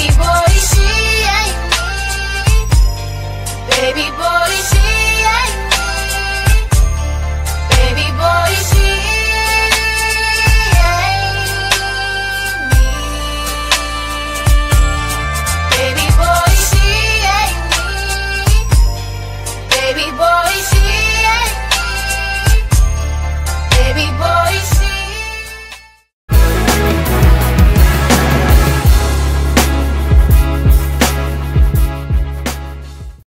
Baby boy, she ain't me. Baby boy, she